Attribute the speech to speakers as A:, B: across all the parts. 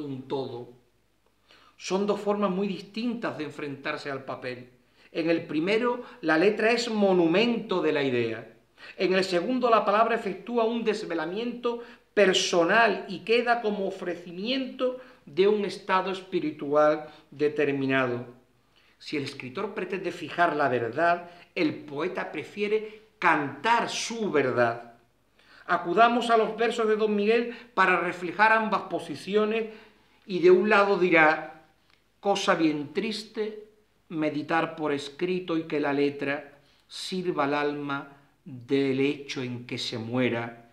A: un todo. Son dos formas muy distintas de enfrentarse al papel. En el primero, la letra es monumento de la idea. En el segundo, la palabra efectúa un desvelamiento personal y queda como ofrecimiento de un estado espiritual determinado. Si el escritor pretende fijar la verdad, el poeta prefiere cantar su verdad. Acudamos a los versos de Don Miguel para reflejar ambas posiciones y de un lado dirá, cosa bien triste, meditar por escrito y que la letra sirva al alma del hecho en que se muera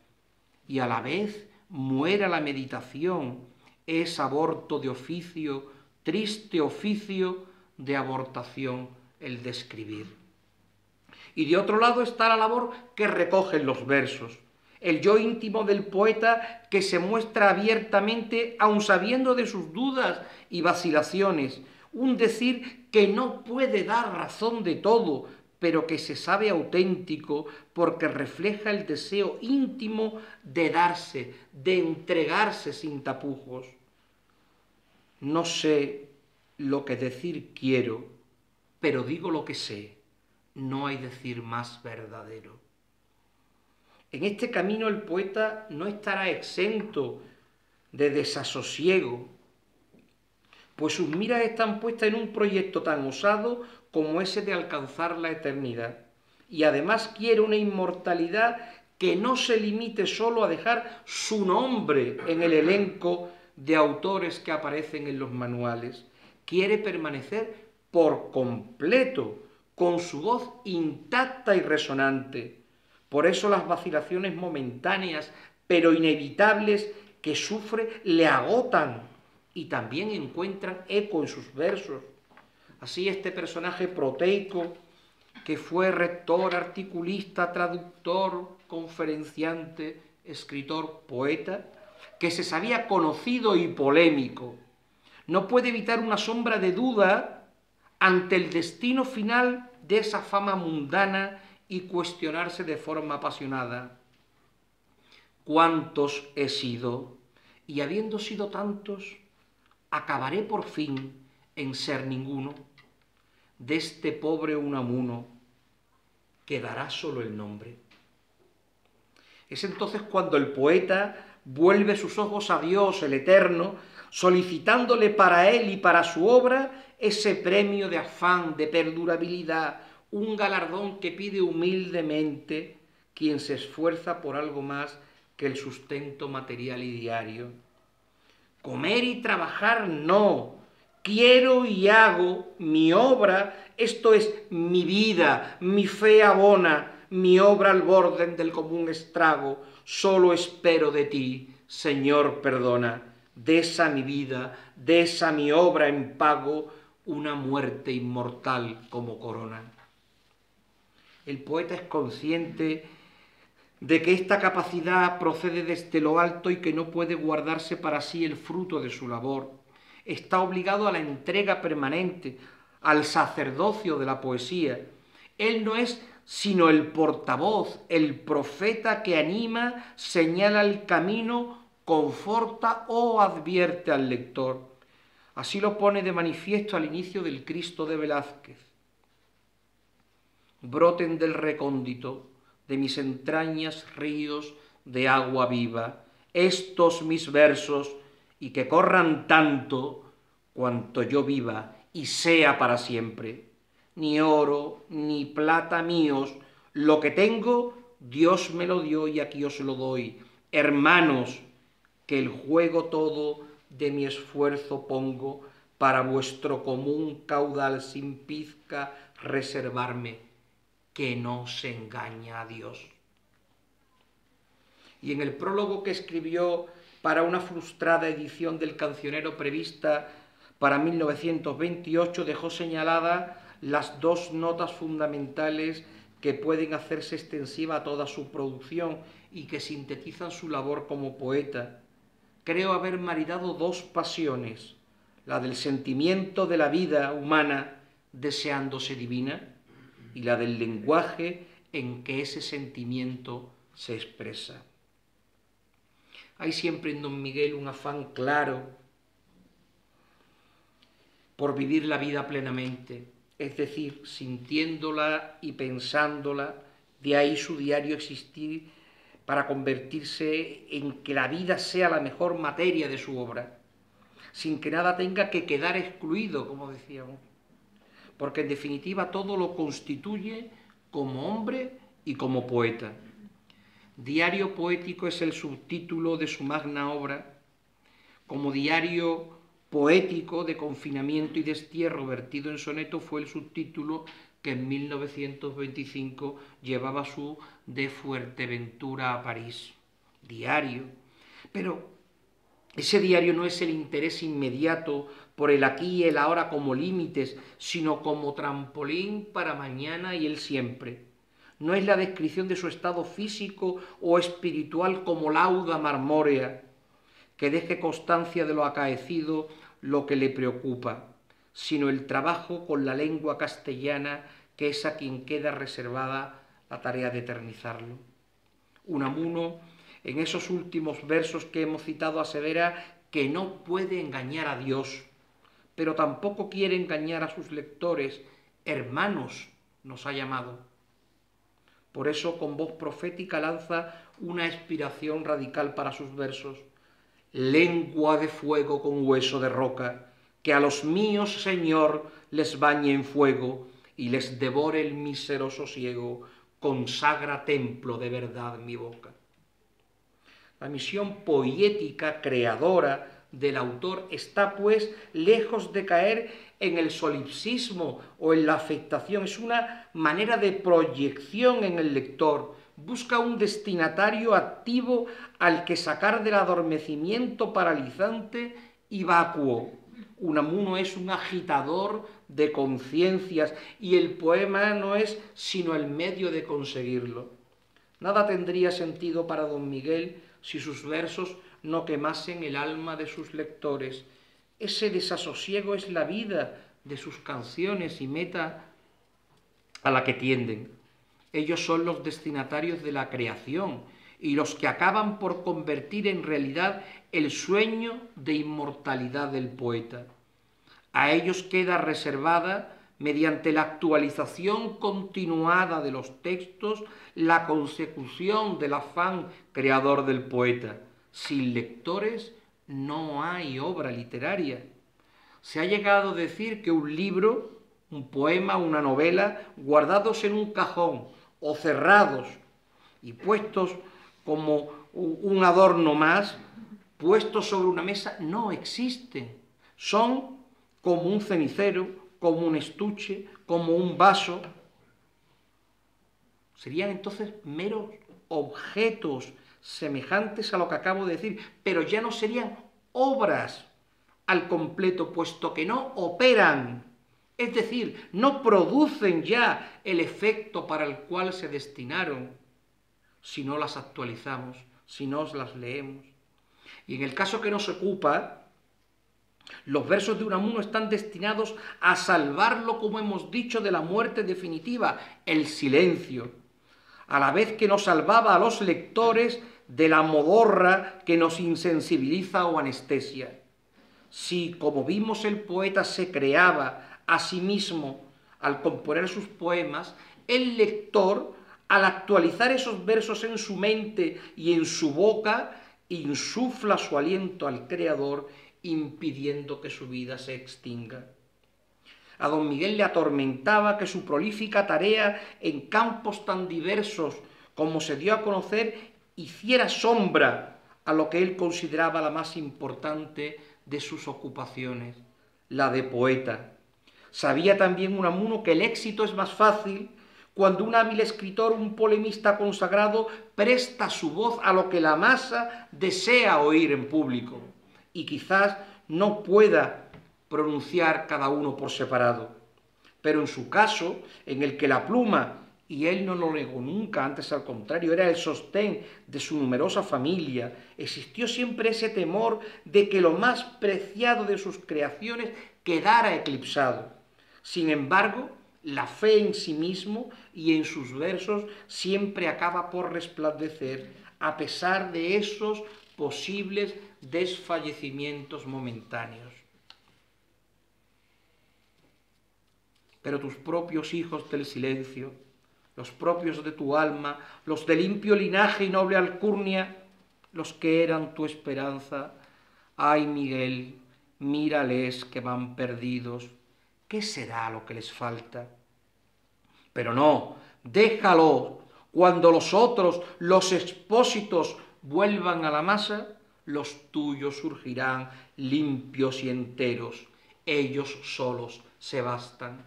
A: y a la vez muera la meditación, es aborto de oficio, triste oficio de abortación el de escribir. Y de otro lado está la labor que recogen los versos, el yo íntimo del poeta que se muestra abiertamente aun sabiendo de sus dudas y vacilaciones, un decir que no puede dar razón de todo, pero que se sabe auténtico porque refleja el deseo íntimo de darse, de entregarse sin tapujos. No sé lo que decir quiero, pero digo lo que sé. No hay decir más verdadero. En este camino el poeta no estará exento de desasosiego, pues sus miras están puestas en un proyecto tan osado como ese de alcanzar la eternidad. Y además quiere una inmortalidad que no se limite solo a dejar su nombre en el elenco de autores que aparecen en los manuales. Quiere permanecer por completo, con su voz intacta y resonante. Por eso las vacilaciones momentáneas, pero inevitables, que sufre, le agotan y también encuentran eco en sus versos. Así este personaje proteico, que fue rector, articulista, traductor, conferenciante, escritor, poeta, que se sabía conocido y polémico, no puede evitar una sombra de duda ante el destino final de esa fama mundana y cuestionarse de forma apasionada. ¿Cuántos he sido? Y habiendo sido tantos, acabaré por fin en ser ninguno de este pobre Unamuno quedará solo el nombre. Es entonces cuando el poeta vuelve sus ojos a Dios, el Eterno, solicitándole para él y para su obra ese premio de afán, de perdurabilidad, un galardón que pide humildemente quien se esfuerza por algo más que el sustento material y diario. Comer y trabajar no, quiero y hago mi obra, esto es mi vida, mi fe abona, mi obra al borde del común estrago, solo espero de ti, Señor, perdona, de esa mi vida, de esa mi obra en pago, una muerte inmortal como corona. El poeta es consciente de que esta capacidad procede desde lo alto y que no puede guardarse para sí el fruto de su labor está obligado a la entrega permanente, al sacerdocio de la poesía. Él no es sino el portavoz, el profeta que anima, señala el camino, conforta o advierte al lector. Así lo pone de manifiesto al inicio del Cristo de Velázquez. Broten del recóndito de mis entrañas ríos de agua viva, estos mis versos y que corran tanto cuanto yo viva y sea para siempre. Ni oro ni plata míos, lo que tengo Dios me lo dio y aquí os lo doy. Hermanos, que el juego todo de mi esfuerzo pongo para vuestro común caudal sin pizca reservarme, que no se engaña a Dios. Y en el prólogo que escribió para una frustrada edición del cancionero prevista para 1928 dejó señalada las dos notas fundamentales que pueden hacerse extensiva a toda su producción y que sintetizan su labor como poeta. Creo haber maridado dos pasiones, la del sentimiento de la vida humana deseándose divina y la del lenguaje en que ese sentimiento se expresa. Hay siempre en don Miguel un afán claro por vivir la vida plenamente, es decir, sintiéndola y pensándola, de ahí su diario existir para convertirse en que la vida sea la mejor materia de su obra, sin que nada tenga que quedar excluido, como decíamos, porque en definitiva todo lo constituye como hombre y como poeta. Diario poético es el subtítulo de su magna obra, como diario poético de confinamiento y destierro vertido en soneto fue el subtítulo que en 1925 llevaba su De Fuerteventura a París. Diario. Pero ese diario no es el interés inmediato por el aquí y el ahora como límites, sino como trampolín para mañana y el siempre. No es la descripción de su estado físico o espiritual como lauda marmórea, que deje constancia de lo acaecido lo que le preocupa, sino el trabajo con la lengua castellana, que es a quien queda reservada la tarea de eternizarlo. Unamuno, en esos últimos versos que hemos citado, asevera que no puede engañar a Dios, pero tampoco quiere engañar a sus lectores. Hermanos nos ha llamado. Por eso con voz profética lanza una inspiración radical para sus versos lengua de fuego con hueso de roca, que a los míos, Señor, les bañe en fuego y les devore el mísero sosiego, consagra templo de verdad mi boca. La misión poética, creadora del autor está pues lejos de caer en el solipsismo o en la afectación, es una manera de proyección en el lector, busca un destinatario activo al que sacar del adormecimiento paralizante y vacuo. Unamuno es un agitador de conciencias y el poema no es sino el medio de conseguirlo. Nada tendría sentido para don Miguel si sus versos no quemasen el alma de sus lectores. Ese desasosiego es la vida de sus canciones y meta a la que tienden. Ellos son los destinatarios de la creación y los que acaban por convertir en realidad el sueño de inmortalidad del poeta. A ellos queda reservada, mediante la actualización continuada de los textos, la consecución del afán creador del poeta. Sin lectores no hay obra literaria. Se ha llegado a decir que un libro, un poema, una novela, guardados en un cajón, o cerrados y puestos como un adorno más, puestos sobre una mesa, no existen. Son como un cenicero, como un estuche, como un vaso. Serían entonces meros objetos semejantes a lo que acabo de decir, pero ya no serían obras al completo, puesto que no operan es decir, no producen ya el efecto para el cual se destinaron si no las actualizamos, si no las leemos. Y en el caso que nos ocupa, los versos de Unamuno están destinados a salvarlo, como hemos dicho, de la muerte definitiva, el silencio, a la vez que nos salvaba a los lectores de la modorra que nos insensibiliza o anestesia. Si, como vimos, el poeta se creaba Asimismo, al componer sus poemas, el lector, al actualizar esos versos en su mente y en su boca, insufla su aliento al Creador, impidiendo que su vida se extinga. A don Miguel le atormentaba que su prolífica tarea en campos tan diversos como se dio a conocer hiciera sombra a lo que él consideraba la más importante de sus ocupaciones, la de poeta. Sabía también Unamuno que el éxito es más fácil cuando un hábil escritor, un polemista consagrado, presta su voz a lo que la masa desea oír en público y quizás no pueda pronunciar cada uno por separado. Pero en su caso, en el que la pluma, y él no lo negó nunca, antes al contrario, era el sostén de su numerosa familia, existió siempre ese temor de que lo más preciado de sus creaciones quedara eclipsado. Sin embargo, la fe en sí mismo y en sus versos siempre acaba por resplandecer a pesar de esos posibles desfallecimientos momentáneos. pero tus propios hijos del silencio, los propios de tu alma, los de limpio linaje y noble alcurnia, los que eran tu esperanza, ay Miguel, mírales que van perdidos, ¿qué será lo que les falta? Pero no, déjalo, cuando los otros, los expósitos, vuelvan a la masa, los tuyos surgirán limpios y enteros, ellos solos se bastan.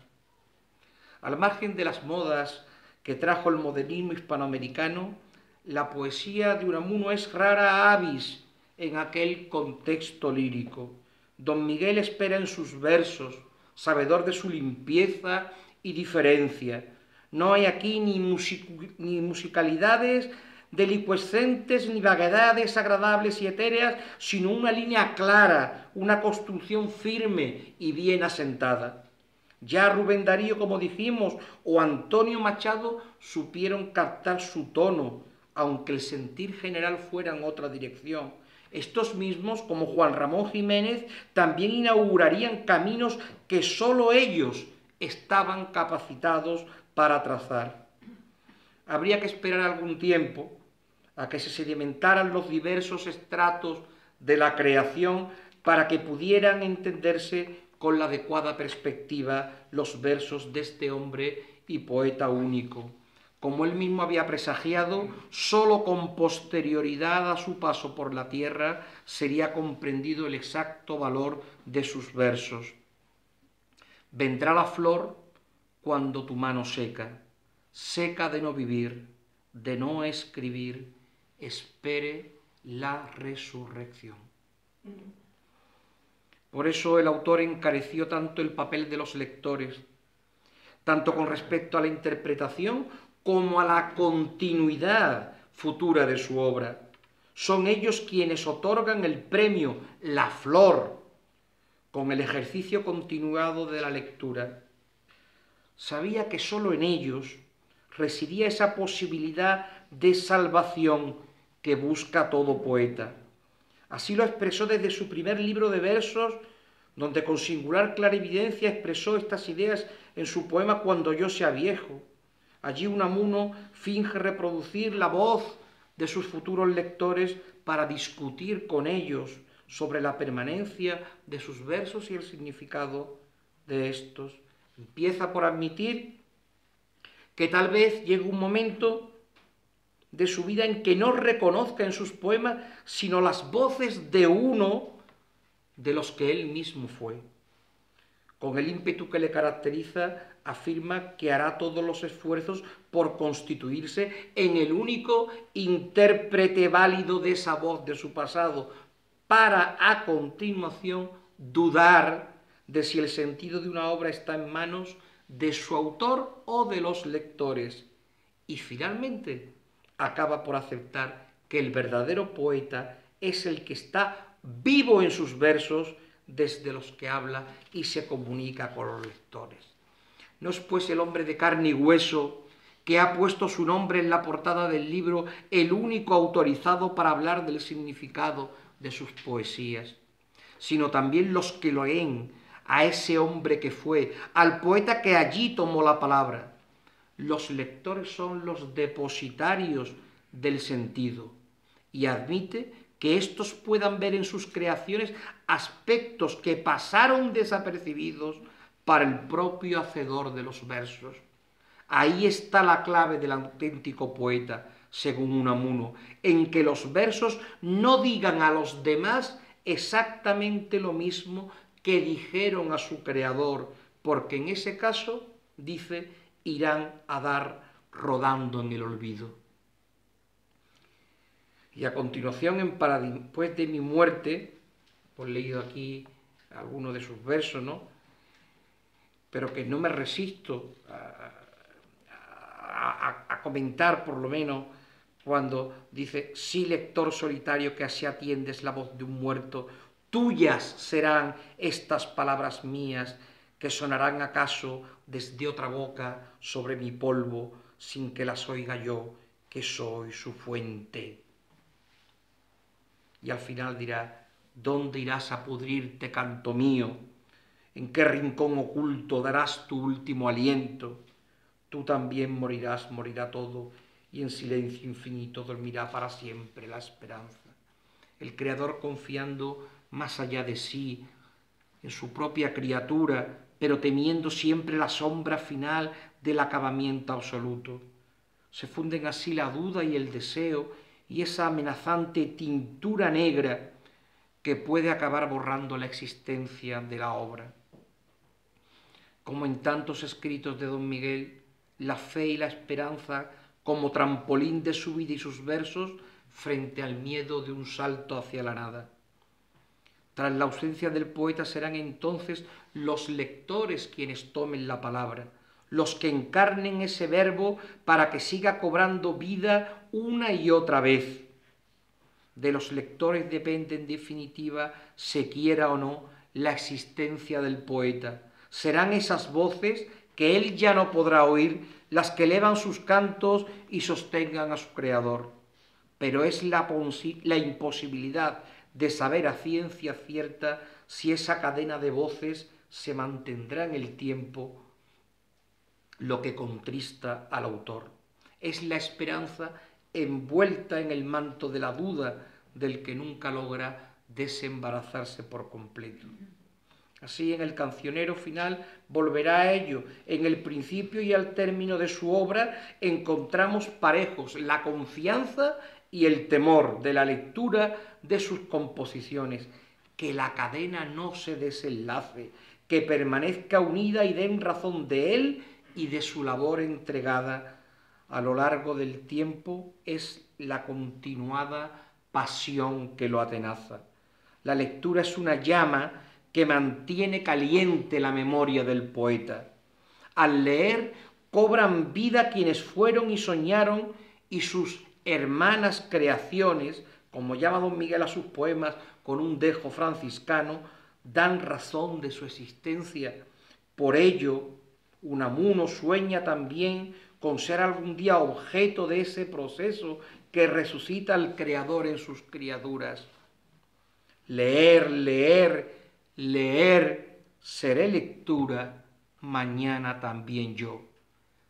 A: Al margen de las modas que trajo el modernismo hispanoamericano, la poesía de Unamuno es rara avis en aquel contexto lírico. Don Miguel espera en sus versos, sabedor de su limpieza y diferencia. No hay aquí ni, ni musicalidades delicuescentes ni vaguedades agradables y etéreas, sino una línea clara, una construcción firme y bien asentada. Ya Rubén Darío, como dijimos, o Antonio Machado supieron captar su tono, aunque el sentir general fuera en otra dirección. Estos mismos, como Juan Ramón Jiménez, también inaugurarían caminos que sólo ellos estaban capacitados para trazar. Habría que esperar algún tiempo a que se sedimentaran los diversos estratos de la creación para que pudieran entenderse con la adecuada perspectiva los versos de este hombre y poeta único. Como él mismo había presagiado, sólo con posterioridad a su paso por la tierra sería comprendido el exacto valor de sus versos. Vendrá la flor cuando tu mano seca, seca de no vivir, de no escribir, espere la resurrección. Por eso el autor encareció tanto el papel de los lectores, tanto con respecto a la interpretación como a la continuidad futura de su obra. Son ellos quienes otorgan el premio, la flor, con el ejercicio continuado de la lectura. Sabía que sólo en ellos residía esa posibilidad de salvación que busca todo poeta. Así lo expresó desde su primer libro de versos, donde con singular clarividencia expresó estas ideas en su poema Cuando yo sea viejo. Allí Unamuno finge reproducir la voz de sus futuros lectores para discutir con ellos sobre la permanencia de sus versos y el significado de estos. Empieza por admitir que tal vez llegue un momento de su vida en que no reconozca en sus poemas sino las voces de uno de los que él mismo fue. Con el ímpetu que le caracteriza, afirma que hará todos los esfuerzos por constituirse en el único intérprete válido de esa voz de su pasado, para a continuación dudar de si el sentido de una obra está en manos de su autor o de los lectores. Y finalmente acaba por aceptar que el verdadero poeta es el que está vivo en sus versos desde los que habla y se comunica con los lectores. No es pues el hombre de carne y hueso que ha puesto su nombre en la portada del libro el único autorizado para hablar del significado de sus poesías, sino también los que lo leen a ese hombre que fue, al poeta que allí tomó la palabra, los lectores son los depositarios del sentido y admite que éstos puedan ver en sus creaciones aspectos que pasaron desapercibidos para el propio hacedor de los versos. Ahí está la clave del auténtico poeta, según Unamuno, en que los versos no digan a los demás exactamente lo mismo que dijeron a su creador, porque en ese caso, dice, irán a dar rodando en el olvido. Y a continuación, en para después de mi muerte, pues leído aquí algunos de sus versos, ¿no? Pero que no me resisto a, a comentar, por lo menos, cuando dice, sí, lector solitario que así atiendes la voz de un muerto, tuyas serán estas palabras mías, que sonarán acaso desde otra boca sobre mi polvo, sin que las oiga yo, que soy su fuente. Y al final dirá, ¿dónde irás a pudrirte, canto mío? ¿En qué rincón oculto darás tu último aliento? Tú también morirás, morirá todo, y en silencio infinito dormirá para siempre la esperanza. El Creador confiando más allá de sí, en su propia criatura, pero temiendo siempre la sombra final del acabamiento absoluto. Se funden así la duda y el deseo y esa amenazante tintura negra que puede acabar borrando la existencia de la obra. Como en tantos escritos de don Miguel, la fe y la esperanza como trampolín de su vida y sus versos frente al miedo de un salto hacia la nada. Tras la ausencia del poeta serán entonces los lectores quienes tomen la palabra, los que encarnen ese verbo para que siga cobrando vida una y otra vez. De los lectores depende en definitiva, se quiera o no, la existencia del poeta. Serán esas voces que él ya no podrá oír las que elevan sus cantos y sostengan a su creador. Pero es la, la imposibilidad de saber a ciencia cierta si esa cadena de voces se mantendrá en el tiempo lo que contrista al autor. Es la esperanza envuelta en el manto de la duda del que nunca logra desembarazarse por completo. Así en el cancionero final volverá a ello. En el principio y al término de su obra encontramos parejos la confianza y el temor de la lectura de sus composiciones. Que la cadena no se desenlace, que permanezca unida y den razón de él y de su labor entregada a lo largo del tiempo es la continuada pasión que lo atenaza. La lectura es una llama que mantiene caliente la memoria del poeta. Al leer cobran vida quienes fueron y soñaron y sus hermanas creaciones, como llama don Miguel a sus poemas con un dejo franciscano, dan razón de su existencia. Por ello, Unamuno sueña también con ser algún día objeto de ese proceso que resucita al Creador en sus criaturas. Leer, leer, leer, seré lectura, mañana también yo.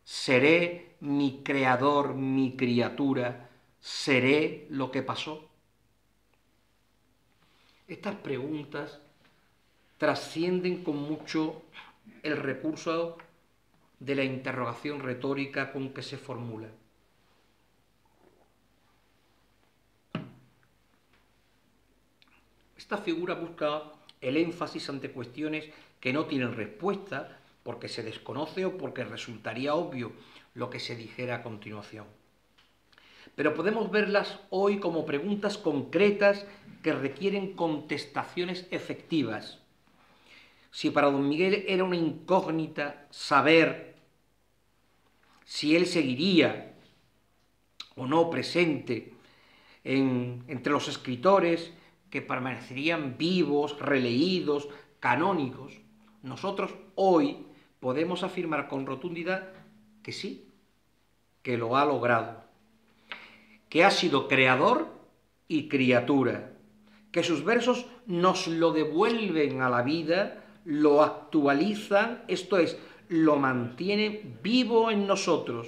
A: Seré mi creador, mi criatura, seré lo que pasó. Estas preguntas trascienden con mucho el recurso de la interrogación retórica con que se formula. Esta figura busca el énfasis ante cuestiones que no tienen respuesta porque se desconoce o porque resultaría obvio lo que se dijera a continuación. Pero podemos verlas hoy como preguntas concretas que requieren contestaciones efectivas. Si para don Miguel era una incógnita saber si él seguiría o no presente entre los escritores que permanecerían vivos, releídos, canónicos, nosotros hoy podemos afirmar con rotundidad que sí, que lo ha logrado, que ha sido creador y criatura, que sus versos nos lo devuelven a la vida, lo actualizan, esto es, lo mantienen vivo en nosotros,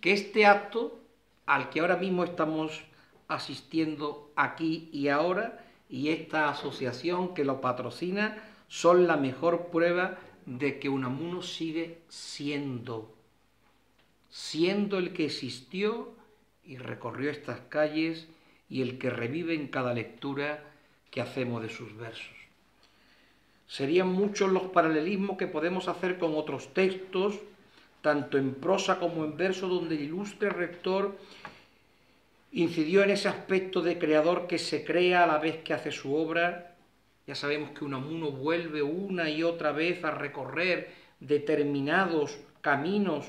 A: que este acto al que ahora mismo estamos asistiendo aquí y ahora y esta asociación que lo patrocina son la mejor prueba de que Unamuno sigue siendo, siendo el que existió y recorrió estas calles y el que revive en cada lectura que hacemos de sus versos. Serían muchos los paralelismos que podemos hacer con otros textos, tanto en prosa como en verso, donde el ilustre rector incidió en ese aspecto de creador que se crea a la vez que hace su obra. Ya sabemos que Unamuno vuelve una y otra vez a recorrer determinados caminos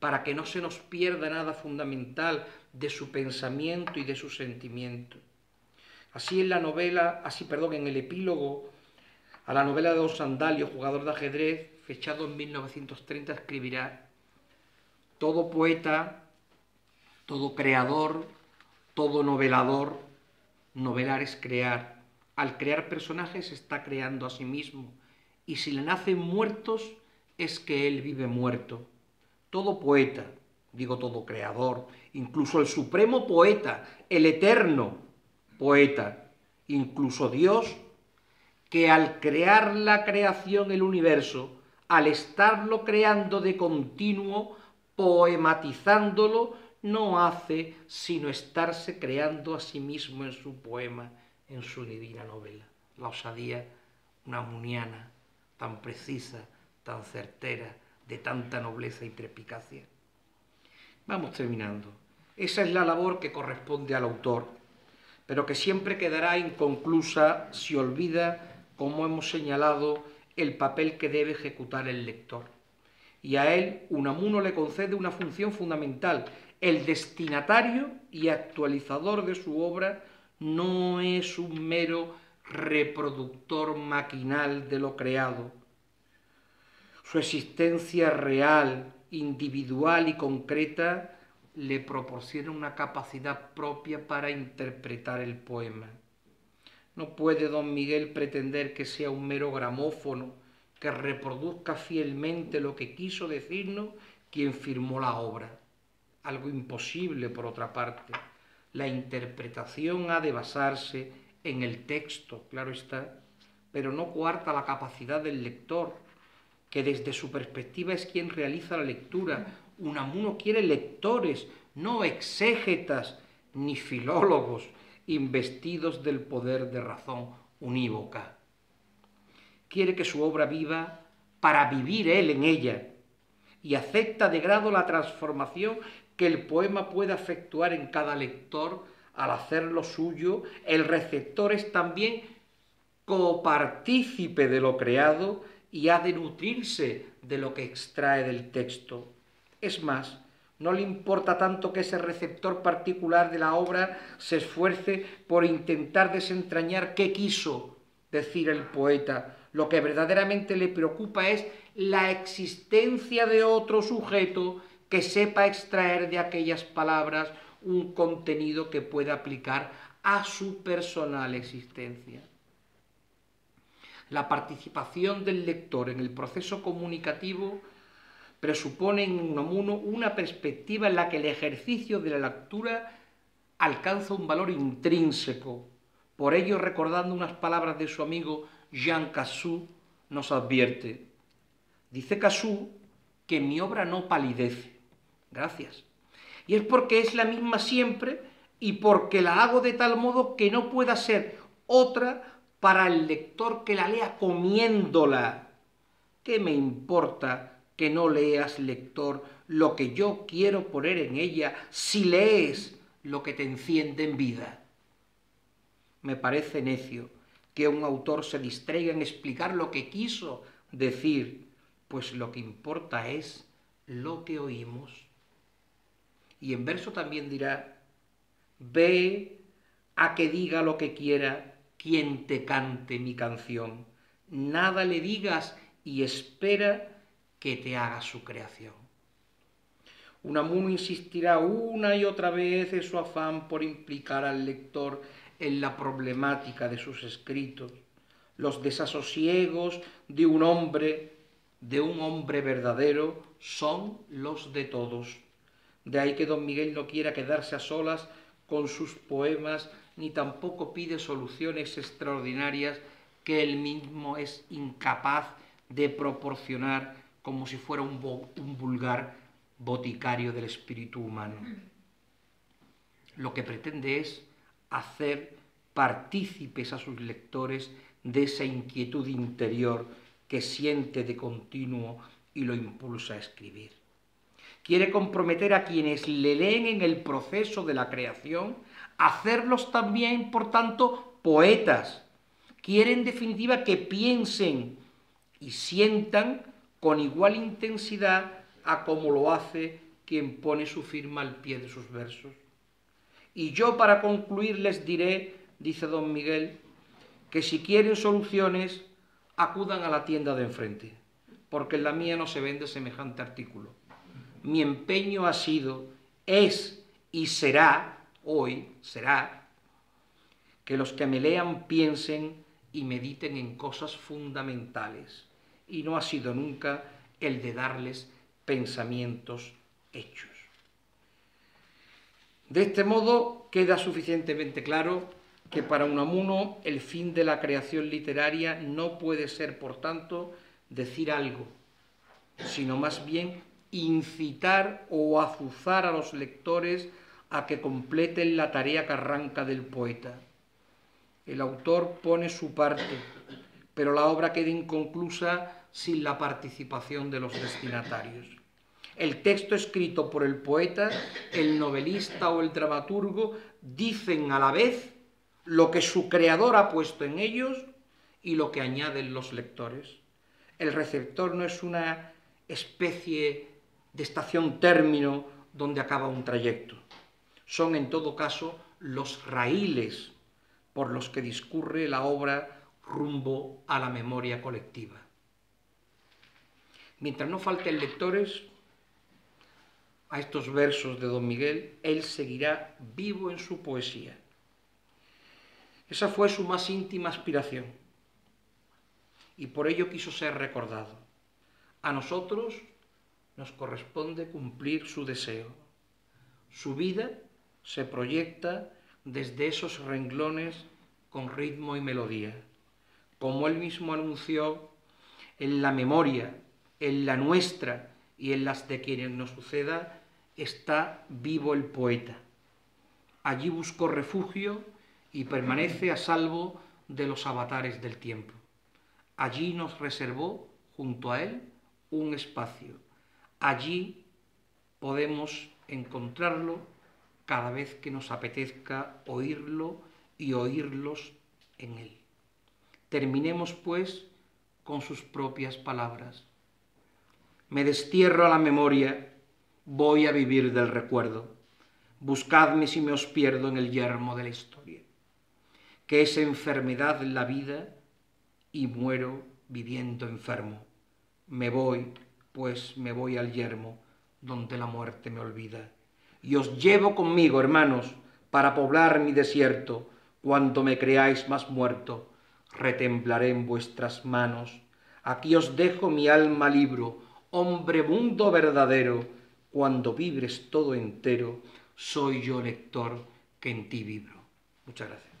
A: para que no se nos pierda nada fundamental de su pensamiento y de su sentimiento. Así en la novela, así perdón, en el epílogo a la novela de Don Sandalio, jugador de ajedrez, fechado en 1930, escribirá, todo poeta, todo creador, todo novelador, novelar es crear. Al crear personajes está creando a sí mismo y si le nacen muertos es que él vive muerto. Todo poeta, digo todo creador, incluso el supremo poeta, el eterno poeta, incluso Dios, que al crear la creación, el universo, al estarlo creando de continuo, poematizándolo, no hace sino estarse creando a sí mismo en su poema, en su divina novela. La osadía una muniana tan precisa, tan certera, de tanta nobleza y trepicacia. Vamos terminando. Esa es la labor que corresponde al autor, pero que siempre quedará inconclusa si olvida, como hemos señalado, el papel que debe ejecutar el lector. Y a él Unamuno le concede una función fundamental. El destinatario y actualizador de su obra no es un mero reproductor maquinal de lo creado. Su existencia real, individual y concreta le proporciona una capacidad propia para interpretar el poema. No puede don Miguel pretender que sea un mero gramófono que reproduzca fielmente lo que quiso decirnos quien firmó la obra. Algo imposible, por otra parte. La interpretación ha de basarse en el texto, claro está, pero no cuarta la capacidad del lector, que desde su perspectiva es quien realiza la lectura. Unamuno quiere lectores, no exégetas ni filólogos investidos del poder de razón unívoca. Quiere que su obra viva para vivir él en ella y acepta de grado la transformación que el poema puede efectuar en cada lector al hacerlo suyo. El receptor es también copartícipe de lo creado y ha de nutrirse de lo que extrae del texto. Es más, no le importa tanto que ese receptor particular de la obra se esfuerce por intentar desentrañar qué quiso decir el poeta. Lo que verdaderamente le preocupa es la existencia de otro sujeto que sepa extraer de aquellas palabras un contenido que pueda aplicar a su personal existencia. La participación del lector en el proceso comunicativo presupone en Unamuno una perspectiva en la que el ejercicio de la lectura alcanza un valor intrínseco. Por ello, recordando unas palabras de su amigo Jean Cassou, nos advierte. Dice Cassou que mi obra no palidece. Gracias. Y es porque es la misma siempre y porque la hago de tal modo que no pueda ser otra para el lector que la lea comiéndola. ¿Qué me importa que no leas, lector, lo que yo quiero poner en ella si lees lo que te enciende en vida. Me parece necio que un autor se distraiga en explicar lo que quiso decir, pues lo que importa es lo que oímos. Y en verso también dirá, ve a que diga lo que quiera quien te cante mi canción. Nada le digas y espera que te haga su creación. Unamuno insistirá una y otra vez en su afán por implicar al lector en la problemática de sus escritos, los desasosiegos de un hombre, de un hombre verdadero, son los de todos. De ahí que don Miguel no quiera quedarse a solas con sus poemas, ni tampoco pide soluciones extraordinarias que él mismo es incapaz de proporcionar como si fuera un, vulgar boticario del espíritu humano. Lo que pretende es hacer partícipes a sus lectores de esa inquietud interior que siente de continuo y lo impulsa a escribir. Quiere comprometer a quienes le leen en el proceso de la creación, hacerlos también, por tanto, poetas. Quiere, en definitiva, que piensen y sientan con igual intensidad a como lo hace quien pone su firma al pie de sus versos. Y yo para concluir les diré, dice don Miguel, que si quieren soluciones, acudan a la tienda de enfrente, porque en la mía no se vende semejante artículo. Mi empeño ha sido, es y será, hoy será, que los que me lean piensen y mediten en cosas fundamentales y no ha sido nunca el de darles pensamientos hechos. De este modo queda suficientemente claro que para Unamuno el fin de la creación literaria no puede ser, por tanto, decir algo, sino más bien incitar o azuzar a los lectores a que completen la tarea que arranca del poeta. El autor pone su parte, pero la obra queda inconclusa sin la participación de los destinatarios. El texto escrito por el poeta, el novelista o el dramaturgo dicen a la vez lo que su creador ha puesto en ellos y lo que añaden los lectores. El receptor no es una especie de estación término donde acaba un trayecto. Son en todo caso los raíles por los que discurre la obra rumbo a la memoria colectiva. Mientras no falten lectores a estos versos de don Miguel, él seguirá vivo en su poesía. Esa fue su más íntima aspiración y por ello quiso ser recordado. A nosotros nos corresponde cumplir su deseo. Su vida se proyecta desde esos renglones con ritmo y melodía. Como él mismo anunció, en la memoria, en la nuestra y en las de quienes nos suceda, está vivo el poeta. Allí buscó refugio y permanece a salvo de los avatares del tiempo. Allí nos reservó, junto a él, un espacio. Allí podemos encontrarlo cada vez que nos apetezca oírlo y oírlos en él. Terminemos, pues, con sus propias palabras. Me destierro a la memoria, voy a vivir del recuerdo. Buscadme si me os pierdo en el yermo de la historia. Que es enfermedad la vida y muero viviendo enfermo. Me voy, pues me voy al yermo, donde la muerte me olvida. Y os llevo conmigo, hermanos, para poblar mi desierto. Cuando me creáis más muerto, retemblaré en vuestras manos. Aquí os dejo mi alma libro, hombre mundo verdadero. Cuando vibres todo entero, soy yo lector que en ti vibro. Muchas gracias.